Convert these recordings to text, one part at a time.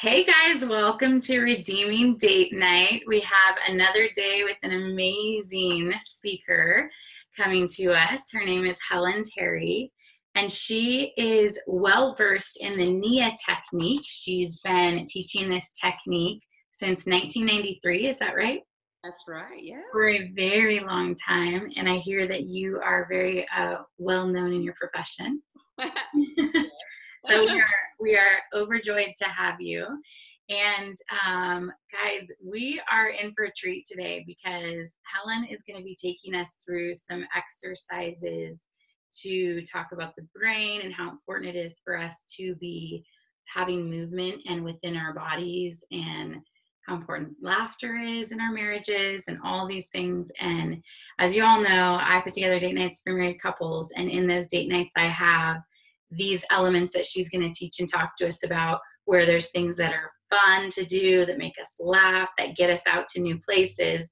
Hey guys, welcome to Redeeming Date Night. We have another day with an amazing speaker coming to us. Her name is Helen Terry, and she is well versed in the NIA technique. She's been teaching this technique since 1993, is that right? That's right, yeah. For a very long time, and I hear that you are very uh, well known in your profession. so we are we are overjoyed to have you. And um, guys, we are in for a treat today because Helen is going to be taking us through some exercises to talk about the brain and how important it is for us to be having movement and within our bodies and how important laughter is in our marriages and all these things. And as you all know, I put together date nights for married couples, and in those date nights, I have these elements that she's going to teach and talk to us about where there's things that are fun to do that make us laugh that get us out to new places.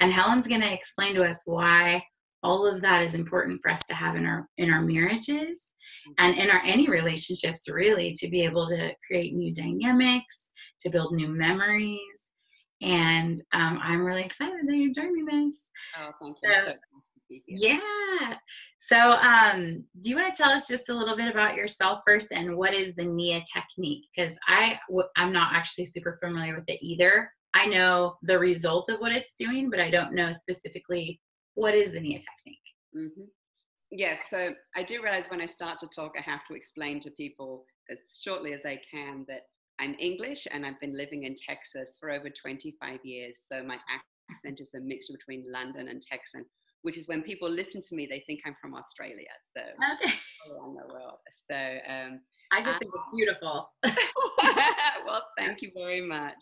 And helen's going to explain to us why all of that is important for us to have in our in our marriages and in our any relationships really to be able to create new dynamics to build new memories. And um, i'm really excited that you're joining us. Oh thank you. So, yeah. So, um, do you want to tell us just a little bit about yourself first, and what is the Nia technique? Because I w- I'm not actually super familiar with it either. I know the result of what it's doing, but I don't know specifically what is the Nia technique. Mm-hmm. Yes. Yeah, so I do realize when I start to talk, I have to explain to people as shortly as I can that I'm English and I've been living in Texas for over 25 years. So my accent is a mixture between London and Texan which is when people listen to me, they think I'm from Australia. So okay. around the world. So um, I just think it's beautiful. well, thank you very much.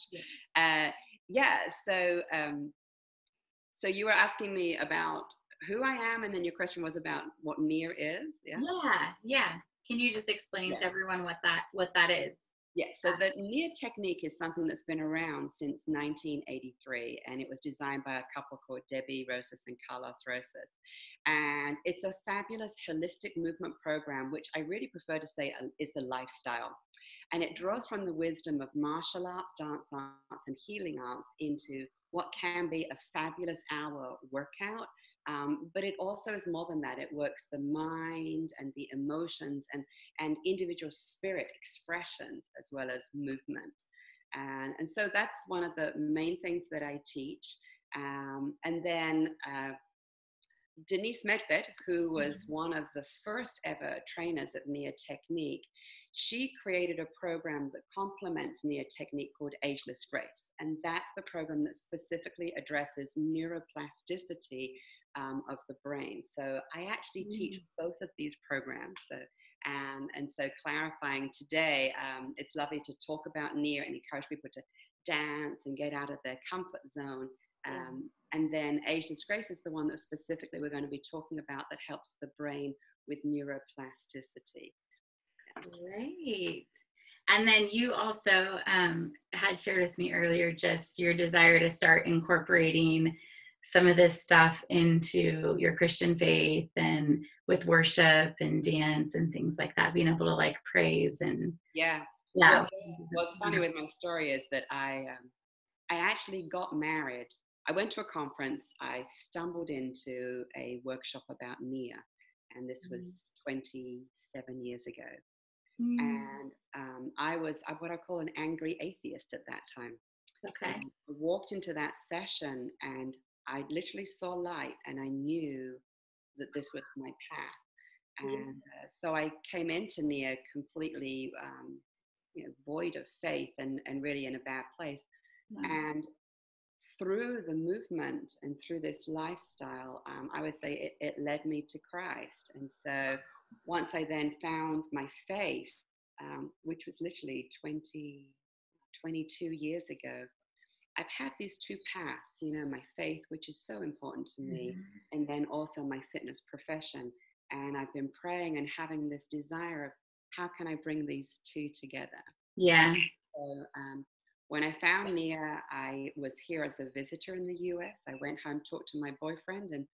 Uh, yeah. So um, so you were asking me about who I am, and then your question was about what Nia is. Yeah. Yeah. Yeah. Can you just explain yeah. to everyone what that what that is? Yes, so the NIA technique is something that's been around since 1983, and it was designed by a couple called Debbie Rosas and Carlos Rosas. And it's a fabulous holistic movement program, which I really prefer to say uh, is a lifestyle. And it draws from the wisdom of martial arts, dance arts, and healing arts into what can be a fabulous hour workout um, but it also is more than that. It works the mind and the emotions and, and individual spirit expressions as well as movement. And, and so that's one of the main things that I teach. Um, and then uh, Denise Medved, who was mm-hmm. one of the first ever trainers at Nia Technique, she created a program that complements Nia Technique called Ageless Grace. And that's the program that specifically addresses neuroplasticity um, of the brain. So I actually mm. teach both of these programs. So, and, and so clarifying today, um, it's lovely to talk about NIA and encourage people to dance and get out of their comfort zone. Um, and then Ageless Grace is the one that specifically we're going to be talking about that helps the brain with neuroplasticity. Great. And then you also um, had shared with me earlier just your desire to start incorporating some of this stuff into your Christian faith and with worship and dance and things like that, being able to like praise and yeah, yeah. Well, what's funny with my story is that I um, I actually got married. I went to a conference. I stumbled into a workshop about Nia, and this mm. was 27 years ago. Mm. And um, I was what I call an angry atheist at that time. Okay. Um, I walked into that session and I literally saw light and I knew that this was my path. And uh, so I came into Nia completely, um, you know, void of faith and, and really in a bad place. Mm-hmm. And through the movement and through this lifestyle, um, I would say it, it led me to Christ. And so once I then found my faith, um, which was literally 20, 22 years ago, I've had these two paths, you know, my faith, which is so important to me, mm-hmm. and then also my fitness profession. And I've been praying and having this desire of how can I bring these two together? Yeah. So um, when I found Nia, I was here as a visitor in the US. I went home, talked to my boyfriend, and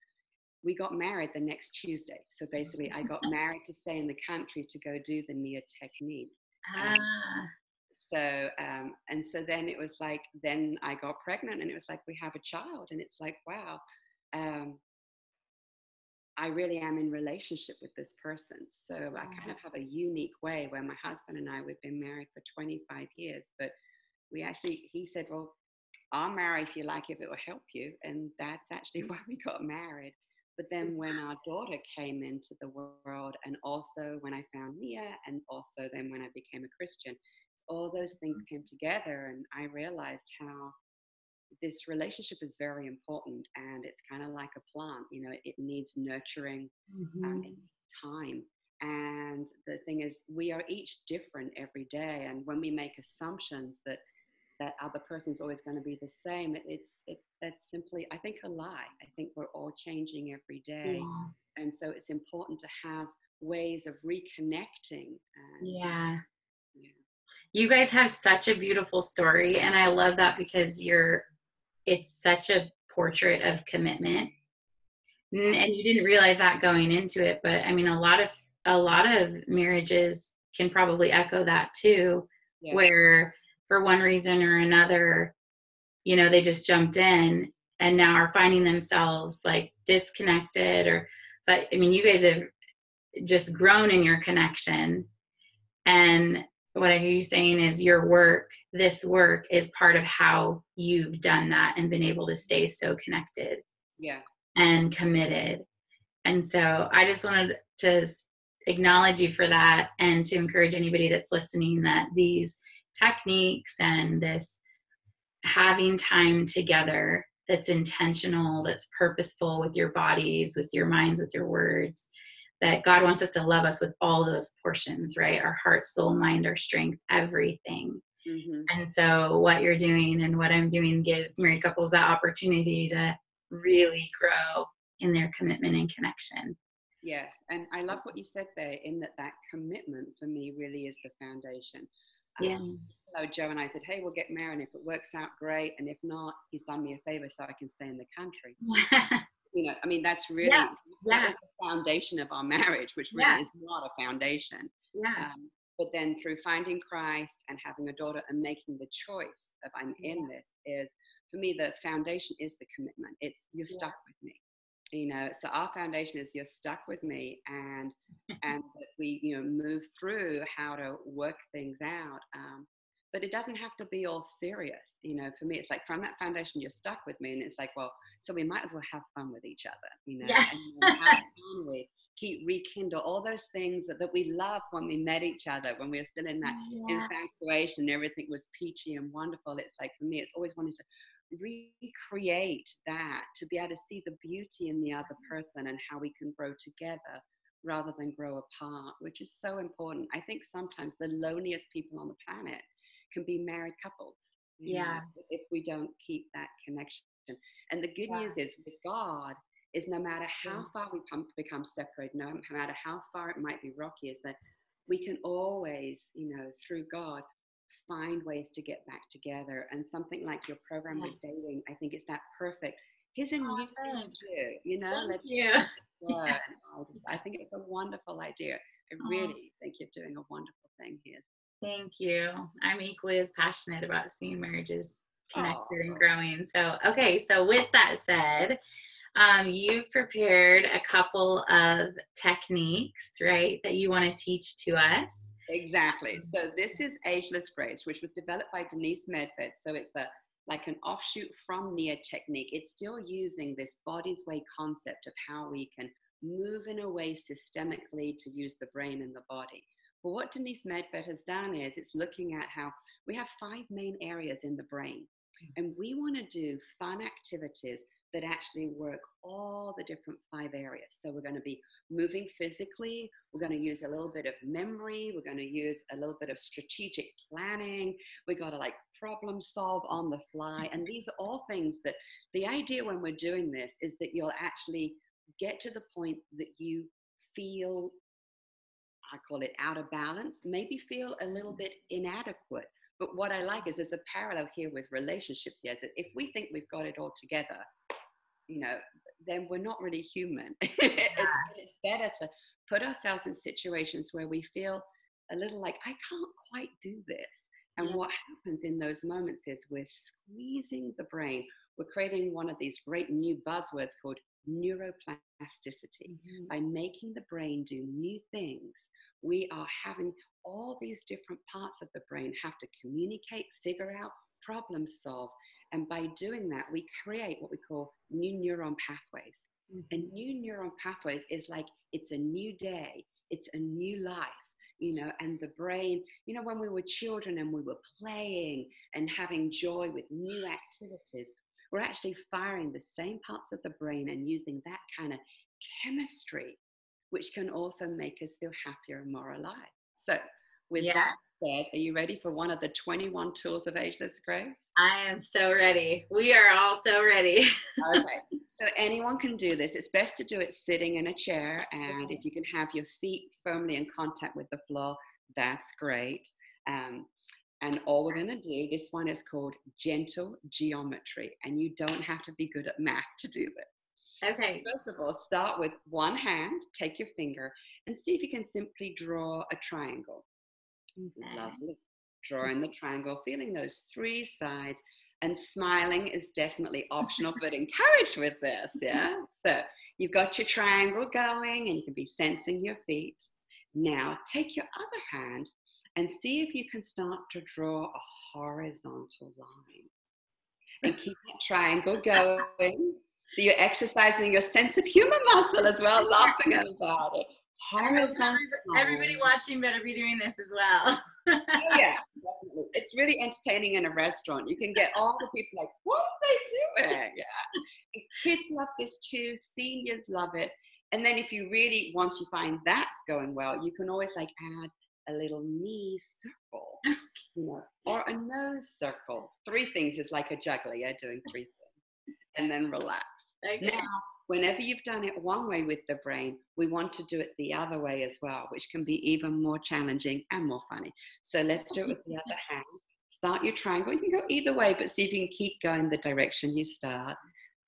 we got married the next Tuesday. So basically, I got married to stay in the country to go do the Nia technique. Ah. So, um, and so then it was like, then I got pregnant and it was like, we have a child. And it's like, wow, um, I really am in relationship with this person. So I kind of have a unique way where my husband and I, we've been married for 25 years, but we actually, he said, well, I'll marry if you like, if it will help you. And that's actually why we got married. But then when our daughter came into the world, and also when I found Nia and also then when I became a Christian, all those things mm. came together, and I realized how this relationship is very important and it's kind of like a plant you know it needs nurturing mm-hmm. um, time and the thing is we are each different every day and when we make assumptions that that other person's always going to be the same it, it's it, that's simply i think a lie i think we're all changing every day yeah. and so it's important to have ways of reconnecting yeah yeah you guys have such a beautiful story and i love that because you're it's such a portrait of commitment and you didn't realize that going into it but i mean a lot of a lot of marriages can probably echo that too yeah. where for one reason or another you know they just jumped in and now are finding themselves like disconnected or but i mean you guys have just grown in your connection and what I hear you saying is your work, this work is part of how you've done that and been able to stay so connected. Yeah. And committed. And so I just wanted to acknowledge you for that and to encourage anybody that's listening that these techniques and this having time together that's intentional, that's purposeful with your bodies, with your minds, with your words, that God wants us to love us with all those portions, right? Our heart, soul, mind, our strength, everything. Mm-hmm. And so, what you're doing and what I'm doing gives married couples that opportunity to really grow in their commitment and connection. Yes, and I love what you said there. In that, that commitment for me really is the foundation. Yeah. Um, so Joe and I said, "Hey, we'll get married. If it works out, great. And if not, he's done me a favor, so I can stay in the country." you know, I mean, that's really yeah. that yeah. was the foundation of our marriage, which really yeah. is not a foundation. Yeah. Um, but then through finding Christ and having a daughter and making the choice of I'm in this is for me the foundation is the commitment. It's you're stuck with me. You know, so our foundation is you're stuck with me and and that we, you know, move through how to work things out. Um, but it doesn't have to be all serious. You know, for me, it's like from that foundation, you're stuck with me, and it's like, well, so we might as well have fun with each other. You know, yeah. and how can we keep rekindle all those things that, that we loved when we met each other, when we were still in that oh, yeah. infatuation, everything was peachy and wonderful. It's like for me, it's always wanted to recreate that to be able to see the beauty in the other person and how we can grow together rather than grow apart, which is so important. I think sometimes the loneliest people on the planet can be married couples. Yeah. Know, if we don't keep that connection. And the good yeah. news is with God is no matter how yeah. far we come, become separate, no matter how far it might be rocky, is that we can always, you know, through God, find ways to get back together. And something like your program yeah. with dating, I think it's that perfect. Here's a new thing to do, you know. Thank let's you. Yeah. I, just, I think it's a wonderful idea. I really think you're doing a wonderful thing here. Thank you. I'm equally as passionate about seeing marriages connected Aww. and growing. So, okay, so with that said, um, you've prepared a couple of techniques, right, that you want to teach to us. Exactly. So this is Ageless Grace, which was developed by Denise Medved. So it's a like an offshoot from Nia technique. It's still using this body's way concept of how we can move in a way systemically to use the brain and the body. But what Denise Medved has done is it's looking at how we have five main areas in the brain. Mm. And we want to do fun activities that actually work all the different five areas. So we're going to be moving physically, we're going to use a little bit of memory, we're going to use a little bit of strategic planning, We've got to like problem solve on the fly. And these are all things that the idea when we're doing this is that you'll actually get to the point that you feel I call it out of balance, maybe feel a little bit inadequate. But what I like is there's a parallel here with relationships. Yes, if we think we've got it all together, you know, then we're not really human. it's better to put ourselves in situations where we feel a little like, I can't quite do this. And yeah. what happens in those moments is we're squeezing the brain. We're creating one of these great new buzzwords called neuroplasticity. Mm-hmm. By making the brain do new things, we are having all these different parts of the brain have to communicate, figure out, problem solve. And by doing that, we create what we call new neuron pathways. Mm-hmm. And new neuron pathways is like it's a new day, it's a new life you know, and the brain, you know, when we were children and we were playing and having joy with new activities, we're actually firing the same parts of the brain and using that kind of chemistry, which can also make us feel happier and more alive. So, with yeah. that said, are you ready for one of the 21 tools of ageless grace? I am so ready. We are all so ready. okay. So anyone can do this. It's best to do it sitting in a chair. And if you can have your feet firmly in contact with the floor, that's great. Um, and all we're going to do, this one is called gentle geometry. And you don't have to be good at math to do this. Okay. First of all, start with one hand, take your finger, and see if you can simply draw a triangle. Okay. Lovely. Drawing the triangle, feeling those three sides and smiling is definitely optional, but encouraged with this. Yeah. So you've got your triangle going and you can be sensing your feet. Now take your other hand and see if you can start to draw a horizontal line. And keep that triangle going. So you're exercising your sense of humor muscle as well, laughing about it. Horizontal. Everybody watching better be doing this as well oh, yeah, definitely. It's really entertaining in a restaurant. You can get all the people like, what are they doing? Yeah. kids love this too. Seniors love it. And then if you really, once you find that's going well, you can always like add a little knee circle, you know, or a nose circle. Three things is like a juggler, yeah, doing three things. And then relax. Okay. Now, whenever you've done it one way with the brain, we want to do it the other way as well, which can be even more challenging and more funny. So let's do it with the other hand. Start your triangle. You can go either way, but see if you can keep going the direction you start.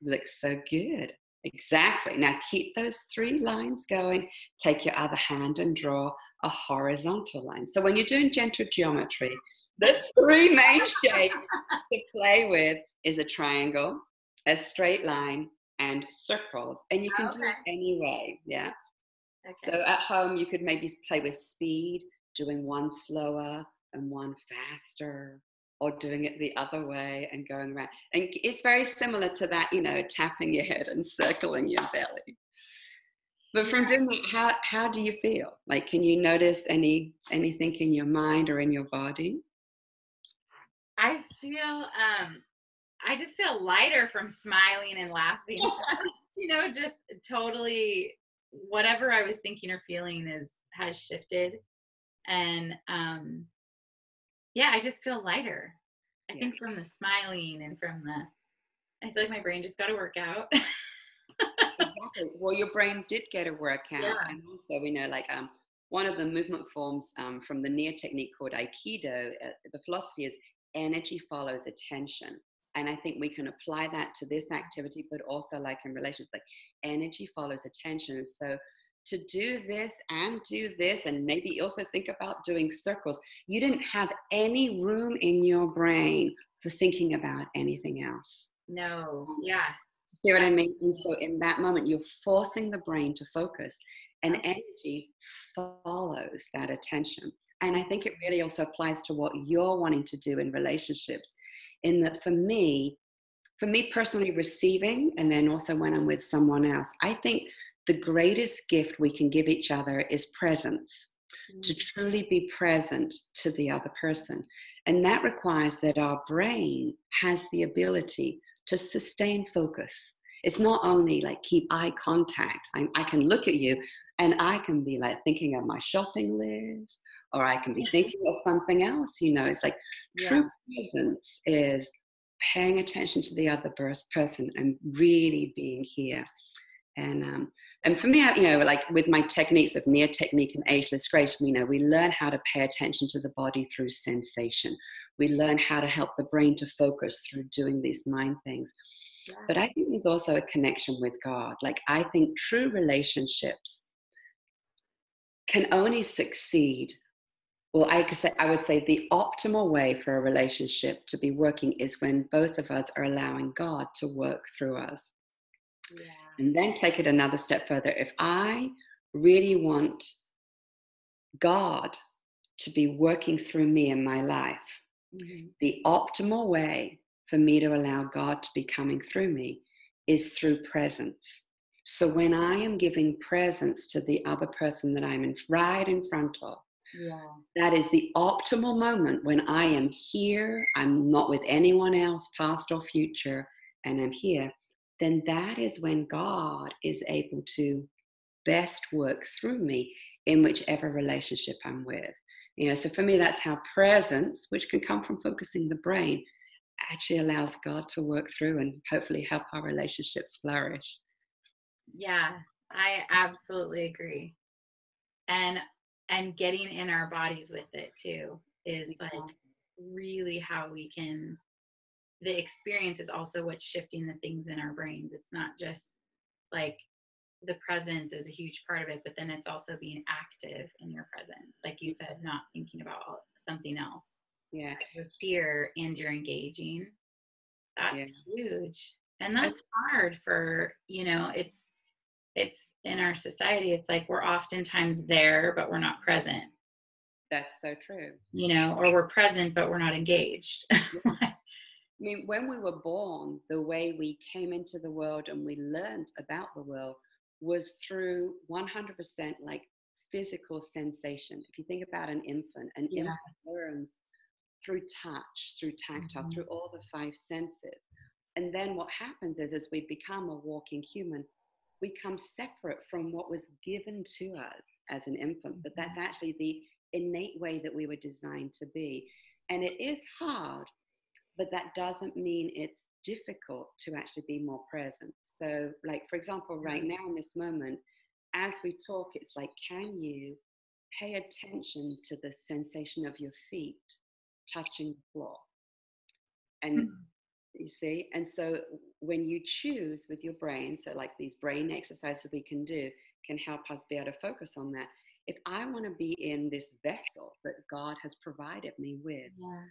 Looks so good. Exactly. Now keep those three lines going. Take your other hand and draw a horizontal line. So when you're doing gentle geometry, the three main shapes to play with is a triangle, a straight line, and circles. And you can okay. do it anyway. Yeah. Okay. So at home, you could maybe play with speed, doing one slower and one faster, or doing it the other way and going around. And it's very similar to that, you know, tapping your head and circling your belly. But from doing that, how, how do you feel? Like, can you notice any anything in your mind or in your body? I feel um, I just feel lighter from smiling and laughing. you know, just totally whatever I was thinking or feeling is has shifted. And um yeah, I just feel lighter. I yeah. think from the smiling and from the I feel like my brain just got to work out. exactly. Well, your brain did get a workout. Yeah. And also, we know, like, um, one of the movement forms um, from the Nia technique called Aikido, uh, the philosophy is energy follows attention. And I think we can apply that to this activity, but also like in relations, like energy follows attention. So to do this and do this, and maybe also think about doing circles, you didn't have any room in your brain for thinking about anything else. No, um, yeah. See what I mean? And so in that moment, you're forcing the brain to focus, and energy follows that attention. And I think it really also applies to what you're wanting to do in relationships in that for me, for me personally, receiving, and then also when I'm with someone else, I think the greatest gift we can give each other is presence, mm-hmm. to mm. truly be present to the other person. And that requires that our brain has the ability to sustain focus. It's not only like keep eye contact, I, I can look at you and I can be like thinking of my shopping list or I can be thinking of something else. You know, it's like yeah. true presence is paying attention to the other person and really being here. And um, and for me, you know, like with my techniques of Nia technique and ageless grace, you know, we learn how to pay attention to the body through sensation. We learn how to help the brain to focus through doing these mind things. Yeah. But I think there's also a connection with God. Like I think true relationships can only succeed well, I could say I would say the optimal way for a relationship to be working is when both of us are allowing God to work through us. Yeah. And then take it another step further. If I really want God to be working through me in my life, mm-hmm. the optimal way for me to allow God to be coming through me is through presence. So when I am giving presence to the other person that I'm in, right in front of, yeah. That is the optimal moment when I am here, I'm not with anyone else, past or future, and I'm here. Then that is when God is able to best work through me in whichever relationship I'm with. You know, so for me, that's how presence, which can come from focusing the brain, actually allows God to work through and hopefully help our relationships flourish. Yeah, I absolutely agree. And and getting in our bodies with it too is like really how we can the experience is also what's shifting the things in our brains. It's not just like the presence is a huge part of it but then it's also being active in your presence like you said not thinking about something else. Yeah. You're here and you're engaging that's yeah. huge. And that's hard for you know it's it's in our society it's like we're oftentimes there but we're not present. That's so true. You know or we're present but we're not engaged i mean when we were born the way we came into the world and we learned about the world was through 100% like physical sensation if you think about an infant an yeah. infant learns through touch through tactile mm-hmm. through all the five senses and then what happens is as we become a walking human we come separate from what was given to us as an infant, but that's mm-hmm. actually the innate way that we were designed to be. And it is hard, but that doesn't mean it's difficult to actually be more present. So, like, for example, right mm-hmm. now in this moment, as we talk, it's like, can you pay attention to the sensation of your feet touching the floor? And mm-hmm. You see? And so when you choose with your brain, so like these brain exercises we can do can help us be able to focus on that. If I want to be in this vessel that God has provided me with, yeah.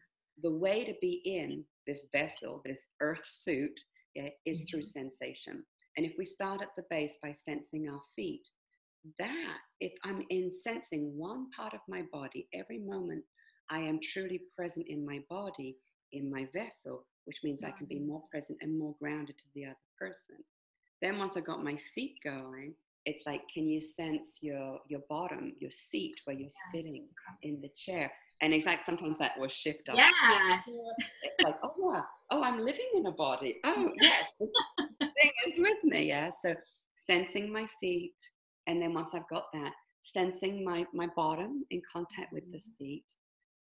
The way to be in this vessel, this earth suit, yeah, is mm-hmm. through sensation. And if we start at the base by sensing our feet, that, if I'm in sensing one part of my body, every moment I am truly present in my body, in my vessel, which means I can be more present and more grounded to the other person. Then once I got my feet going, it's like, can you sense your your bottom, your seat where you're yes. sitting in the chair? And in fact, sometimes that will shift up. Yeah. It's like, oh yeah, oh I'm living in a body. Oh yes, this thing is with me. Yeah. So sensing my feet, and then once I've got that, sensing my my bottom in contact with the mm-hmm. seat,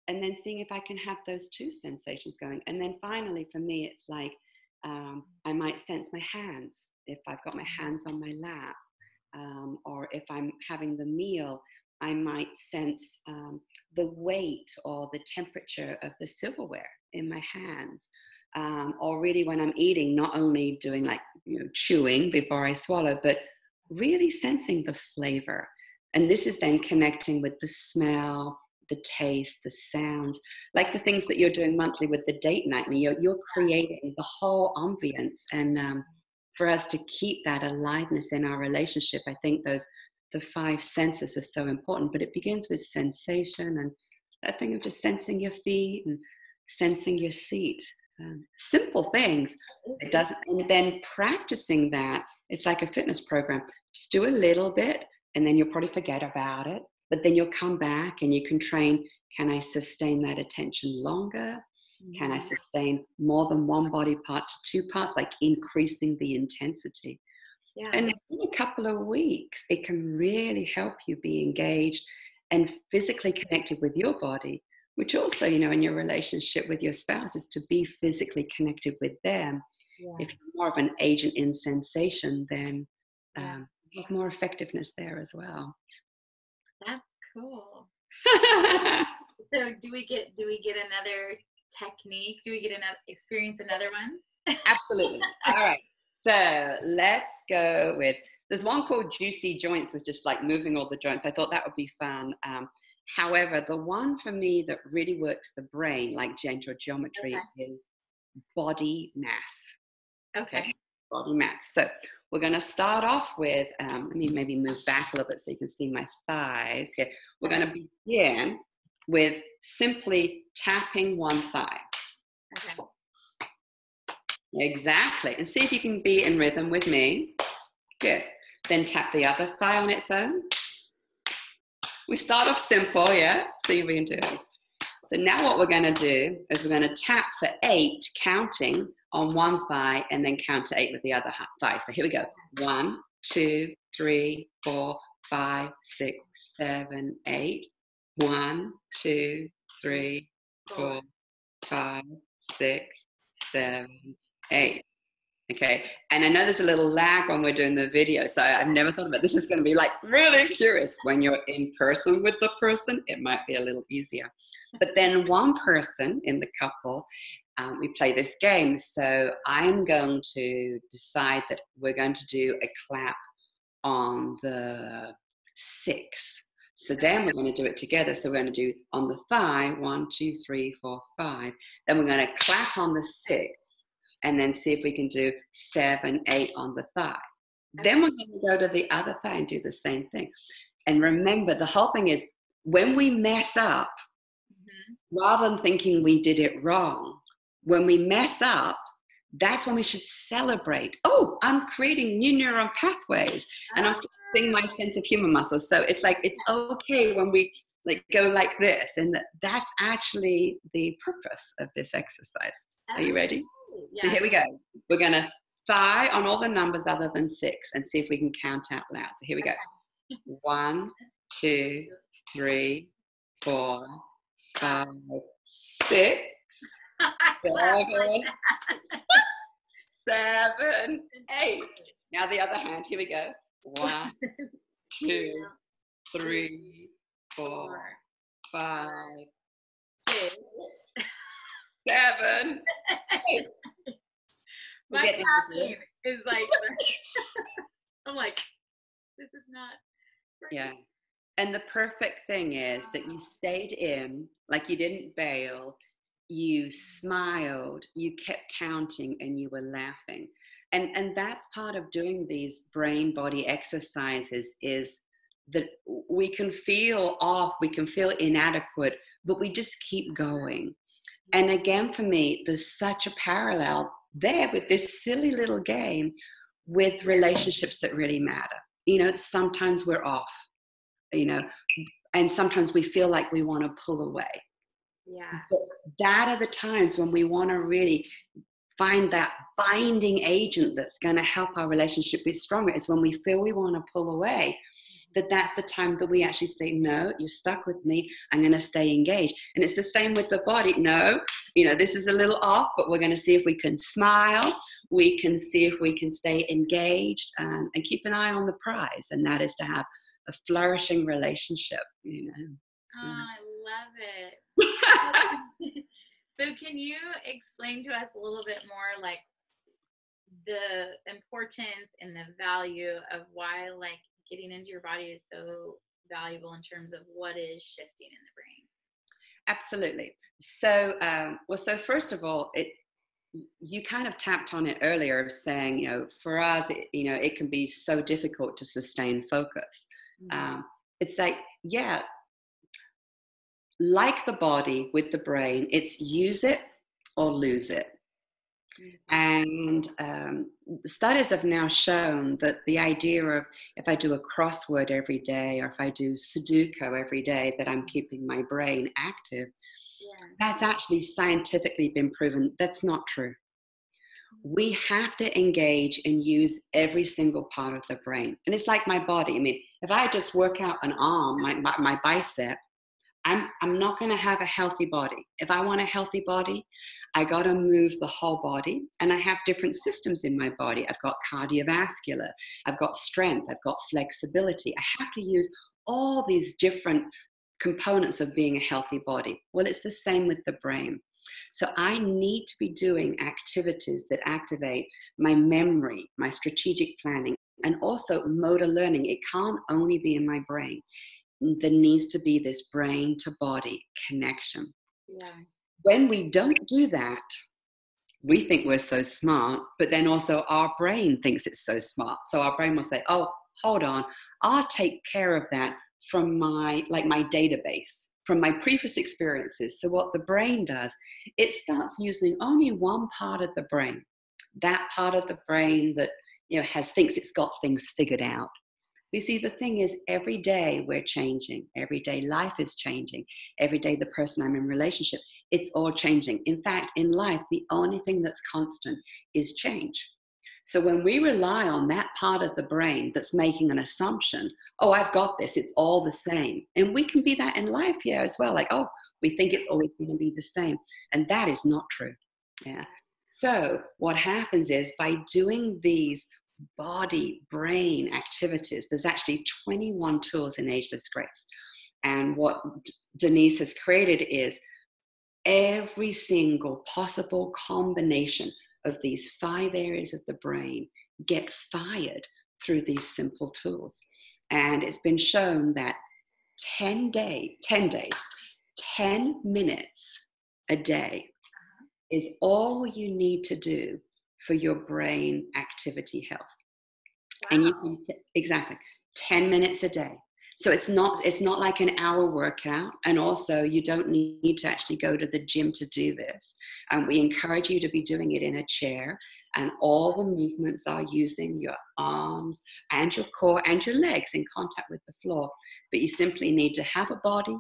and then seeing if I can have those two sensations going. And then finally, for me, it's like um, I might sense my hands if I've got my hands on my lap, um, or if I'm having the meal, I might sense um, the weight or the temperature of the silverware in my hands. Um, or really, when I'm eating, not only doing like you know, chewing before I swallow, but really sensing the flavor. And this is then connecting with the smell, the taste, the sounds, like the things that you're doing monthly with the date night. And you're, you're creating the whole ambience. And um, for us to keep that aliveness in our relationship, I think those the five senses are so important. But it begins with sensation and that thing of just sensing your feet and sensing your seat. Um, simple things. It doesn't, and then practicing that. It's like a fitness program. Just do a little bit, and then you'll probably forget about it but then you'll come back and you can train can I sustain that attention longer? Can I mm-hmm. sustain more than one body part to two parts, like increasing the intensity? Yeah. And in a couple of weeks, it can really help you be engaged and physically connected with your body, which also, you know, in your relationship with your spouse is to be physically connected with them. Yeah. If you're more of an agent in sensation, then um, you have more effectiveness there as well. That's cool. so do we get do we get another technique? Do we get another experience another one? Absolutely. All right. So let's go with there's one called Juicy Joints, was just like moving all the joints. I thought that would be fun. Um, However, the one for me that really works the brain, like gentle geometry, okay. is body math. Okay. okay. Body math. So we're going to start off with, um, let me maybe move back a little bit so you can see my thighs here. We're going to begin with simply tapping one thigh. Okay. Exactly. And see if you can be in rhythm with me. Good. Then tap the other thigh on its own. We start off simple, yeah? See if we can do it. So now what we're going to do is we're going to tap for eight, counting on one thigh, and then count to eight with the other thigh. So here we go. One, two, three, four, five, six, seven, eight. One, two, three, four, five, six, seven, eight. Okay, and I know there's a little lag when we're doing the video, so I've never thought about this. Is going to be like really curious when you're in person with the person. It might be a little easier, but then one person in the couple, um, we play this game. So I'm going to decide that we're going to do a clap on the six. So then we're going to do it together. So we're going to do on the thigh one, two, three, four, five. Then we're going to clap on the six and then see if we can do seven, eight on the thigh. Okay. Then we're going to go to the other thigh and do the same thing. And remember, the whole thing is when we mess up, mm-hmm. rather than thinking we did it wrong, when we mess up, that's when we should celebrate. Oh, I'm creating new neuron pathways and I'm fixing my sense of humor muscles. So it's like it's okay when we like go like this, and that's actually the purpose of this exercise. Are you ready? Yeah. So here we go. We're going to thigh on all the numbers other than six and see if we can count out loud. So here we go. One, two, three, four, five, six, seven, seven, eight. Now the other hand. Here we go. One, two, three, four, five, six, seven, eight. My caffeine is like, I'm like, this is not. Yeah. And the perfect thing is that you ah. stayed in, like you didn't bail, you smiled, you kept counting, and you were laughing. And, and that's part of doing these brain body exercises is that we can feel off, we can feel inadequate, but we just keep going. And again, for me, there's such a parallel there with this silly little game with relationships that really matter. You know, sometimes we're off, you know, and sometimes we feel like we want to pull away. Yeah. But that are the times when we want to really find that binding agent that's going to help our relationship be stronger. Is when we feel we want to pull away that that's the time that we actually say, no, you're stuck with me. I'm going to stay engaged. And it's the same with the body. No, you know, this is a little off, but we're going to see if we can smile. We can see if we can stay engaged and, and keep an eye on the prize. And that is to have a flourishing relationship, you know. Oh, I love it. so can you explain to us a little bit more like the importance and the value of why like getting into your body is so valuable in terms of what is shifting in the brain. Absolutely. So, um, well, so first of all, it you kind of tapped on it earlier, of saying you know for us, it, you know, it can be so difficult to sustain focus. Mm-hmm. Um, it's like yeah, like the body with the brain, it's use it or lose it. And um, studies have now shown that the idea of if I do a crossword every day or if I do Sudoku every day, that I'm keeping my brain active, yeah. that's actually scientifically been proven that's not true. We have to engage and use every single part of the brain. And it's like my body. I mean, if I just work out an arm, my, my, my bicep, I'm, I'm not going to have a healthy body. If I want a healthy body, I got to move the whole body. And I have different systems in my body. I've got cardiovascular, I've got strength, I've got flexibility. I have to use all these different components of being a healthy body. Well, it's the same with the brain. So I need to be doing activities that activate my memory, my strategic planning, and also motor learning. It can't only be in my brain there needs to be this brain to body connection. Yeah. When we don't do that, we think we're so smart, but then also our brain thinks it's so smart. So our brain will say, oh, hold on, I'll take care of that from my like my database from my previous experiences so what the brain does it starts using only one part of the brain that part of the brain that you know has thinks it's got things figured out you see the thing is every day we're changing every day life is changing every day the person i'm in relationship it's all changing in fact in life the only thing that's constant is change so when we rely on that part of the brain that's making an assumption, oh, I've got this, it's all the same. And we can be that in life here as well. Like, oh, we think it's always going to be the same. And that is not true. Yeah. So what happens is by doing these body brain activities, there's actually 21 tools in Ageless Grace. And what Denise has created is every single possible combination of these five areas of the brain get fired through these simple tools. And it's been shown that 10 day, 10 days, 10 minutes a day uh-huh. is all you need to do for your brain activity health. Wow. And you can exactly 10 minutes a day. So it's not it's not like an hour workout and also you don't need to actually go to the gym to do this. And we encourage you to be doing it in a chair and all the movements are using your arms and your core and your legs in contact with the floor. But you simply need to have a body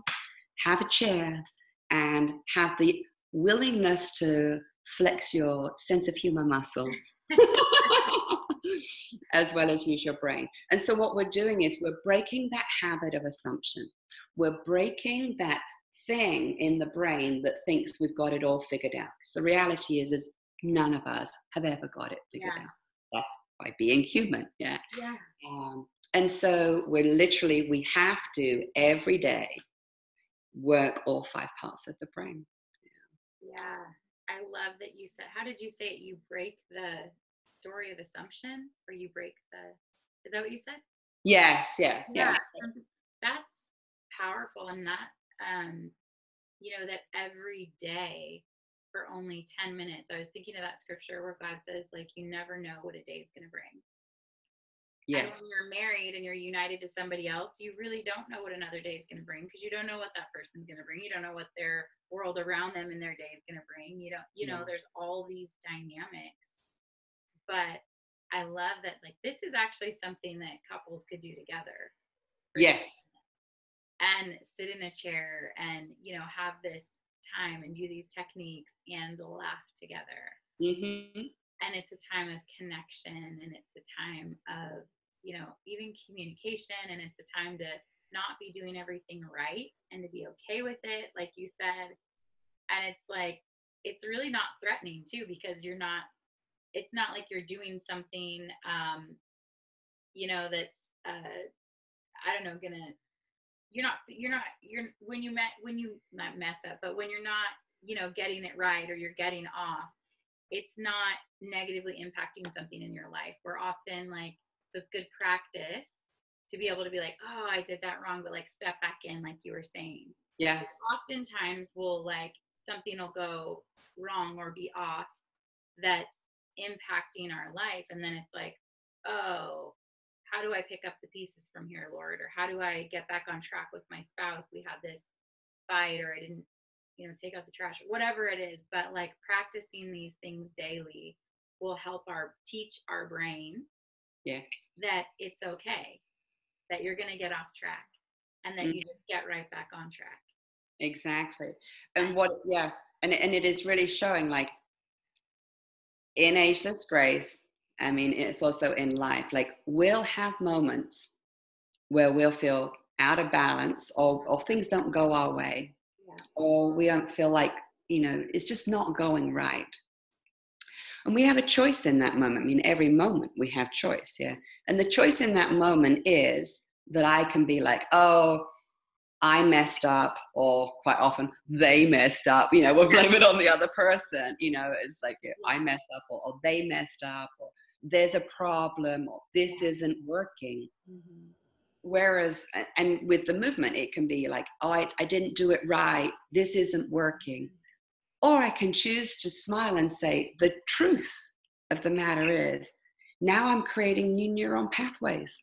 have a chair and have the willingness to flex your sense of humor muscle as well as use your brain. And so, what we're doing is we're breaking that habit of assumption. We're breaking that thing in the brain that thinks we've got it all figured out. So, the reality is, is none of us have ever got it figured yeah. out. That's by being human. Yeah. Yeah. Um, and so, we're literally, we have to every day work all five parts of the brain. Yeah. I love that you said, how did you say it? You break the story of assumption or you break the is that what you said yes yeah yeah, yeah. that's powerful and that um you know that every day for only 10 minutes i was thinking of that scripture where god says like you never know what a day is going to bring Yes. And when you're married and you're united to somebody else, you really don't know what another day is going to bring because you don't know what that person's going to bring. You don't know what their world around them in their day is going to bring. You don't, you know, there's all these dynamics but I love that like this is actually something that couples could do together. Yes. And sit in a chair and you know have this time and do these techniques and laugh together. Mm-hmm. And it's a time of connection and it's a time of you know even communication and it's a time to not be doing everything right and to be okay with it like you said and it's like it's really not threatening too because you're not it's not like you're doing something um you know that's uh i don't know gonna you're not you're not you're when you met when you not mess up but when you're not you know getting it right or you're getting off it's not negatively impacting something in your life. We're often like so it's good practice to be able to be like oh i did that wrong but like step back in like you were saying. Yeah. Oftentimes we'll like something will go wrong or be off that's impacting our life and then it's like oh how do i pick up the pieces from here lord? or how do i get back on track with my spouse? We had this fight or i didn't you know take out the trash whatever it is but like practicing these things daily will help our teach our brain yes. that it's okay that you're going to get off track and that mm-hmm. you just get right back on track. Exactly. And what yeah and, and it is really showing like in ageless grace, I mean, it's also in life. Like we'll have moments where we'll feel out of balance or, or things don't go our way yeah. or we don't feel like, you know, it's just not going right. And we have a choice in that moment. I mean, every moment we have choice, yeah. And the choice in that moment is that I can be like, oh, I messed up, or quite often they messed up. You know, we'll blame it on the other person. You know, it's like I messed up, or, or they messed up, or there's a problem, or this isn't working. Mm-hmm. whereas and with the movement it can be like oh I, I didn't do it right this isn't working or i can choose to smile and say the truth of the matter is now i'm creating new neuron pathways.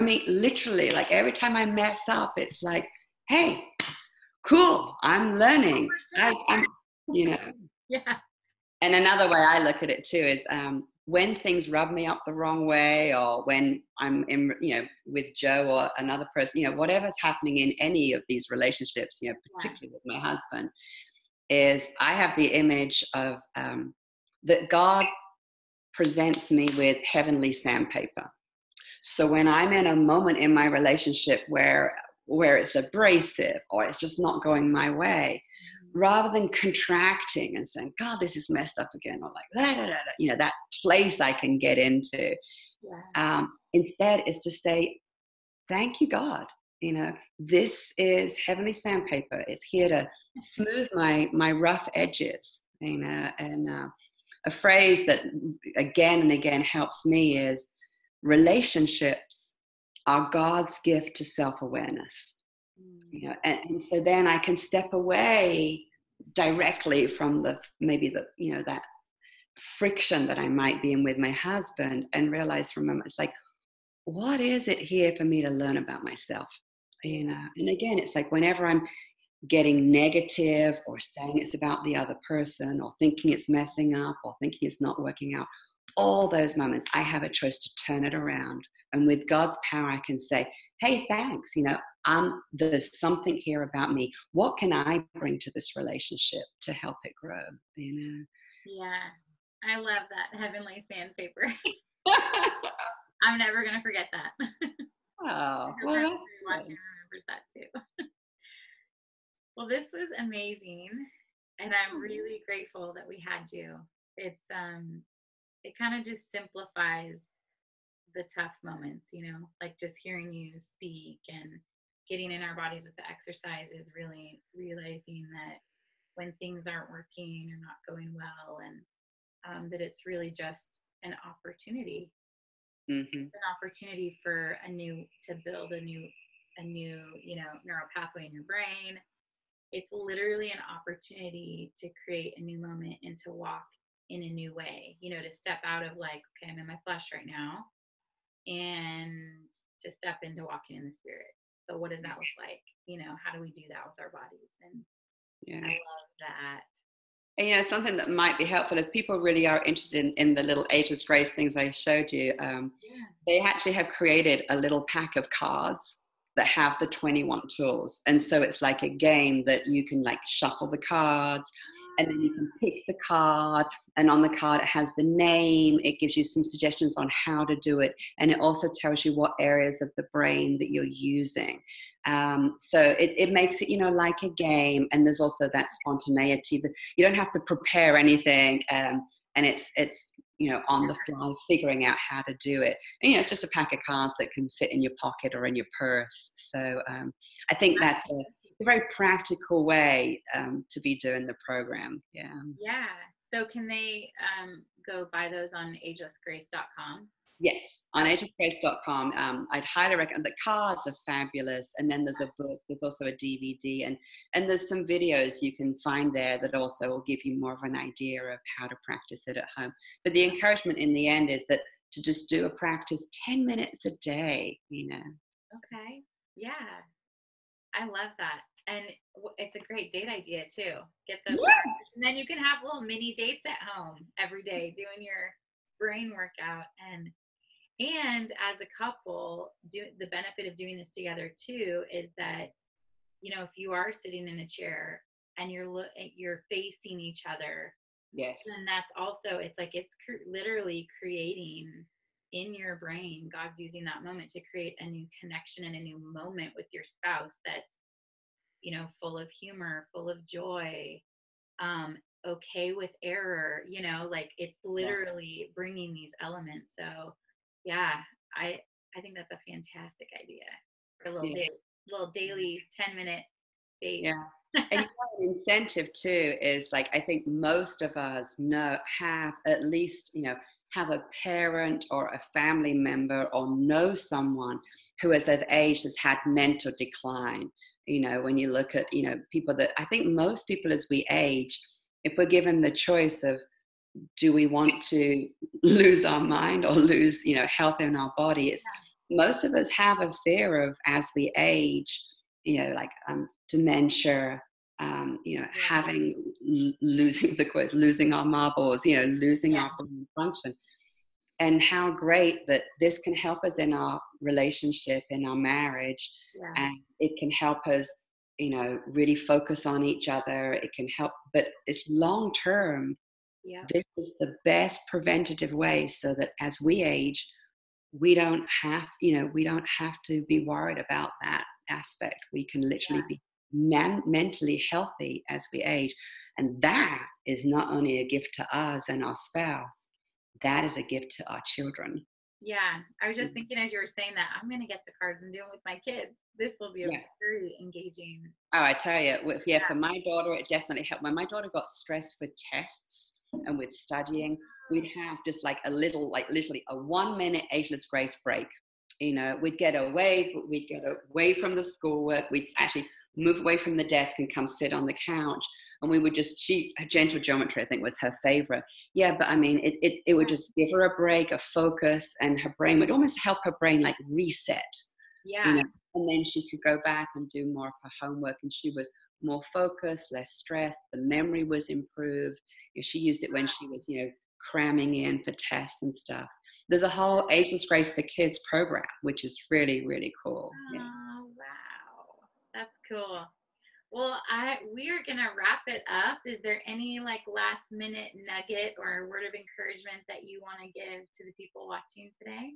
I mean literally like every time i mess up it's like hey cool i'm learning. I, i'm you know. Yeah. And another way i look at it too is um, when things rub me up the wrong way or when i'm in you know with joe or another person you know whatever's happening in any of these relationships you know particularly with my husband is i have the image of um, that god presents me with heavenly sandpaper so when i'm in a moment in my relationship where where it's abrasive or it's just not going my way rather than contracting and saying, God, this is messed up again, or like, da, da, da, you know, that place I can get into. Yeah. Um, instead, is to say, Thank you, God. You know, this is heavenly sandpaper. It's here to smooth my my rough edges. You know, and uh, a phrase that again and again helps me is relationships are God's gift to self awareness you know and, and, so then i can step away directly from the maybe the you know that friction that i might be in with my husband and realize from him it's like what is it here for me to learn about myself? You know and again it's like whenever i'm getting negative or saying it's about the other person or thinking it's messing up or thinking it's not working out all those moments, I have a choice to turn it around. And with God's power, I can say, hey, thanks. You know, um, there's something here about me. What can I bring to this relationship to help it grow? You know? Yeah, I love that heavenly sandpaper. I'm never going to forget that. Oh, well, watching remembers that too. well, this was amazing, and I'm oh. really grateful that we had you. It's um, it kind of just simplifies the tough moments, you know, like just hearing you speak and getting in our bodies with the exercise is really realizing that when things aren't working or not going well and um, that it's really just an opportunity mm-hmm. it's an opportunity for a new to build a new a new you know neural pathway in your brain it's literally an opportunity to create a new moment and to walk in a new way, you know, to step out of like, okay, I'm in my flesh right now and to step into walking in the spirit. So what does that look like? You know, how do we do that with our bodies? And yeah. I love that. And you know, something that might be helpful if people really are interested in, in the little ageless grace things I showed you, um, yeah. they actually have created a little pack of cards that have the 21 tools. And so it's like a game that you can like shuffle the cards and then you can pick the card and on the card it has the name it gives you some suggestions on how to do it and it also tells you what areas of the brain that you're using um, so it, it makes it you know like a game and there's also that spontaneity that you don't have to prepare anything um, and it's it's you know on the fly figuring out how to do it and, you know it's just a pack of cards that can fit in your pocket or in your purse so um, i think that's a a very practical way um, to be doing the program. Yeah. Yeah. So can they um, go buy those on agelessgrace.com? Yes, on agelessgrace.com. Um, I'd highly recommend. The cards are fabulous, and then there's a book. There's also a DVD, and and there's some videos you can find there that also will give you more of an idea of how to practice it at home. But the encouragement in the end is that to just do a practice 10 minutes a day. You know. Okay. Yeah. I love that. And it's a great date idea too. Get those, yes. and then you can have little mini dates at home every day doing your brain workout. And and as a couple, do the benefit of doing this together too is that you know if you are sitting in a chair and you're lo- you're facing each other yes and that's also it's like it's cr- literally creating in your brain god's using that moment to create a new connection and a new moment with your spouse that's you know full of humor full of joy um okay with error you know like it's literally yeah. bringing these elements so yeah i i think that's a fantastic idea for a little yeah. day, little daily 10 minute date. Yeah. And an incentive too is like i think most of us know have at least you know have a parent or a family member or know someone who as they've aged has had mental decline. You know when you look at you know people that i think most people as we age if we're given the choice of do we want to lose our mind or lose you know health in our body? It's most of us have a fear of as we age you know like um, dementia um, you know having losing the quotes losing our marbles you know losing yeah. our function. And how great that this can help us in our relationship in our marriage yeah. and it can help us you know really focus on each other. It can help but it's long term yeah. this is the best preventative way so that as we age we don't have you know we don't have to be worried about that aspect we can literally yeah. be man- mentally healthy as we age and that is not only a gift to us and our spouse that is a gift to our children yeah i was just mm. thinking as you were saying that i'm going to get the cards and do it with my kids this will be a yeah. very engaging oh i tell you yeah, yeah for my daughter it definitely helped when my daughter got stressed with tests and with studying we'd have just like a little like literally a one minute ageless grace break. You know we'd get away we'd get away from the schoolwork we'd actually move away from the desk and come sit on the couch and we would just she gentle geometry i think was her favorite. Yeah but i mean it, it, it would just give her a break a focus and her brain would almost help her brain like reset. Yeah. you know? and then she could go back and do more of her homework and she was more focused less stressed the memory was improved you know, she used it when she was you know cramming in for tests and stuff there's a whole ageless grace for kids program which is really really cool oh, yeah. wow that's cool well, I we are gonna wrap it up. Is there any like last minute nugget or word of encouragement that you want to give to the people watching today?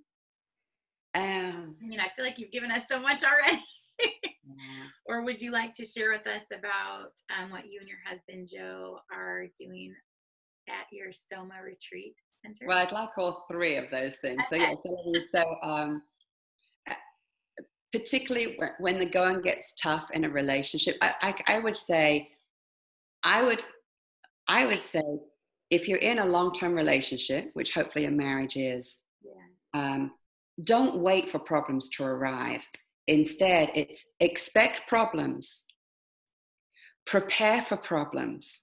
Um, I mean, I feel like you've given us so much already. yeah. Or would you like to share with us about um, what you and your husband Joe are doing at your Soma retreat center? Well, I'd like all three of those things. So yeah, so, so um, particularly when the going gets tough in a relationship I, I, I, would say i would i would say if you're in a long-term relationship which hopefully a marriage is yeah. um, don't wait for problems to arrive instead it's expect problems prepare for problems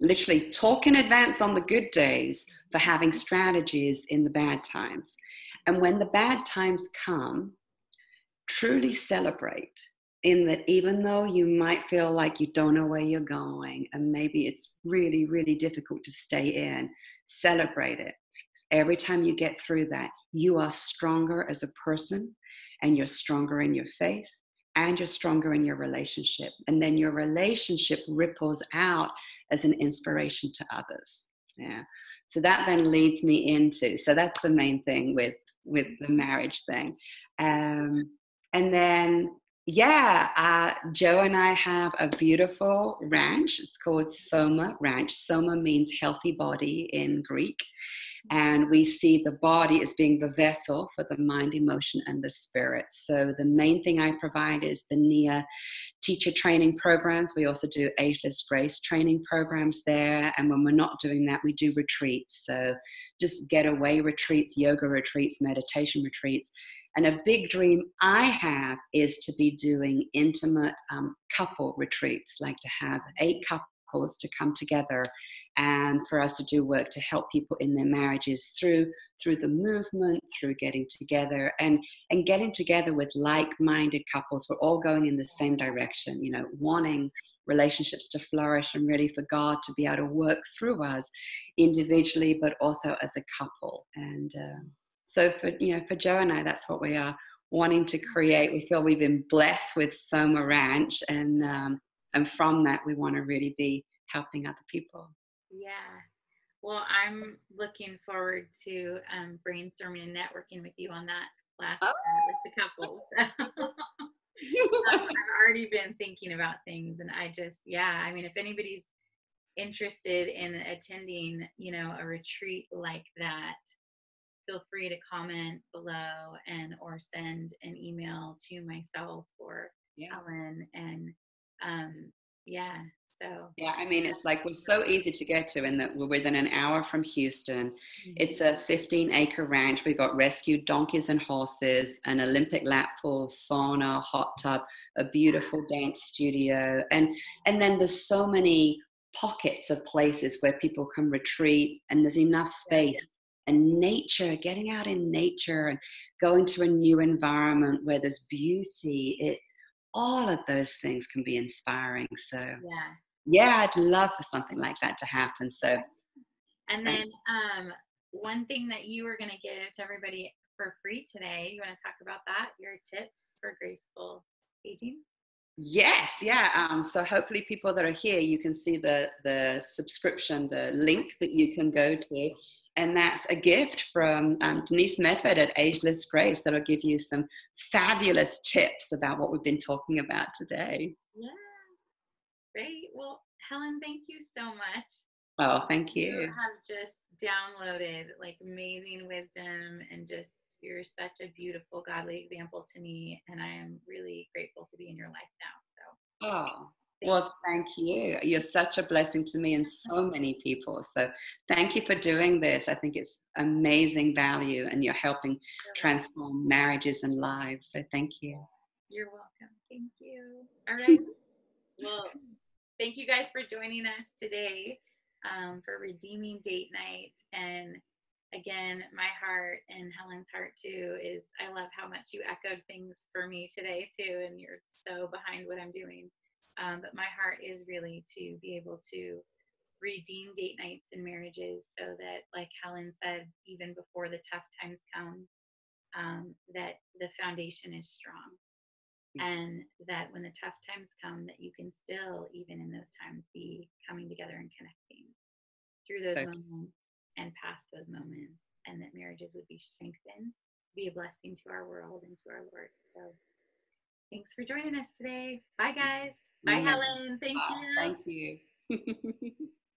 literally talk in advance on the good days for having strategies in the bad times and when the bad times come truly celebrate in that even though you might feel like you don't know where you're going and maybe it's really, really difficult to stay in, celebrate it. Every time you get through that, you are stronger as a person and you're stronger in your faith and you're stronger in your relationship. And then your relationship ripples out as an inspiration to others. Yeah. So that then leads me into, so that's the main thing with with the marriage thing. Um, and then yeah, uh, Joe and I have a beautiful ranch. It's called Soma Ranch. Soma means healthy body in Greek. And we see the body as being the vessel for the mind, emotion, and the spirit. So the main thing I provide is the Nia teacher training programs. We also do Ageless Grace training programs there. And when we're not doing that, we do retreats. So just getaway retreats, yoga retreats, meditation retreats and a big dream I have is to be doing intimate um, couple retreats, like to have eight couples to come together and for us to do work to help people in their marriages through through the movement through getting together and and getting together with like-minded couples we're all going in the same direction you know wanting relationships to flourish and really for god to be able to work through us individually but also as a couple and uh, so for you know, for Joe and I, that's what we are wanting to create. We feel we've been blessed with Soma Ranch, and um, and from that, we want to really be helping other people. Yeah. Well, I'm looking forward to um, brainstorming and networking with you on that last oh. with the couples. I've already been thinking about things, and I just, yeah, I mean, if anybody's interested in attending, you know, a retreat like that, feel free to comment below and or send an email to myself or yeah. Ellen. And um, yeah, So yeah, I mean, it's like we're so easy to get to, in that we're within an hour from Houston. Mm-hmm. It's a 15 acre ranch. We got rescued donkeys and horses, an Olympic lap pool, sauna, hot tub, a beautiful dance studio, and and then there's so many pockets of places where people can retreat, and there's enough space and nature, getting out in nature and going to a new environment where there's beauty. It all of those things can be inspiring. So yeah, yeah, I'd love for something like that to happen. So and then um, one thing that you were going to give to everybody for free today, you want to talk about that? Your tips for graceful aging? Yes, yeah. Um, so hopefully, people that are here, you can see the the subscription, the link that you can go to, and that's a gift from um, Denise Medved at Ageless Grace that'll give you some fabulous tips about what we've been talking about today. Yeah, great. Well, Helen, thank you so much. Oh, thank you. You have just downloaded like amazing wisdom and just you're such a beautiful godly example to me and I am really grateful to be in your life now. So Oh, well, thank you. You're such a blessing to me and so many people. So, thank you for doing this. I think it's amazing value, and you're helping transform marriages and lives. So, thank you. You're welcome. Thank you. All right. well, thank you guys for joining us today um, for Redeeming Date Night. And again, my heart and Helen's heart too is I love how much you echoed things for me today too, and you're so behind what I'm doing. Um, but my heart is really to be able to redeem date nights and marriages so that, like Helen said, even before the tough times come, um, that the foundation is strong. Mm. And that when the tough times come, that you can still, even in those times, be coming together and connecting through those so, moments and past those moments, and that marriages would be strengthened, be a blessing to our world and to our Lord. So, thanks for joining us today. Bye, guys. Bye, Helen. Thank you. Thank you.